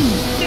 Woo!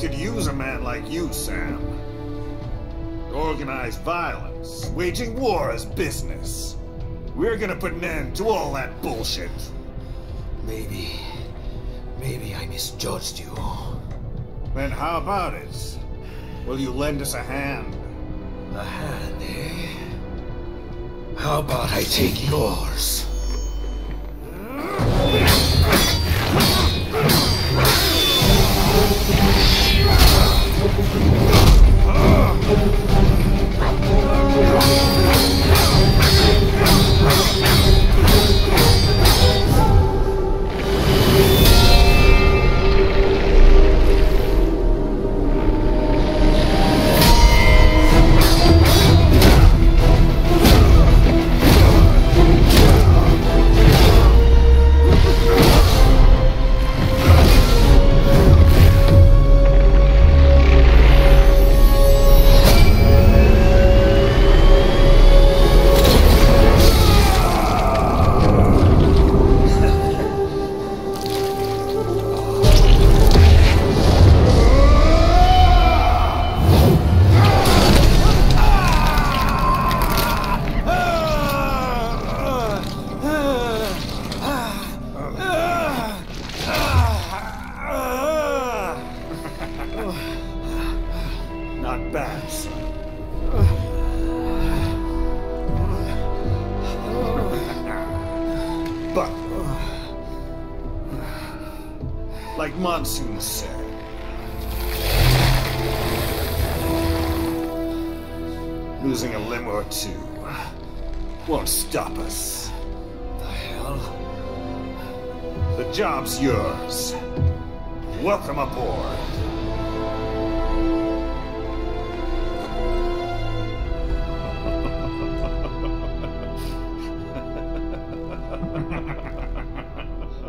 Could use a man like you, Sam. Organized violence, waging war as business. We're gonna put an end to all that bullshit. Maybe. Maybe I misjudged you. Then how about it? Will you lend us a hand? A hand, eh? How about I take yours? Son. But, like Monsoon said, losing a limb or two won't stop us. The hell? The job's yours. Welcome aboard.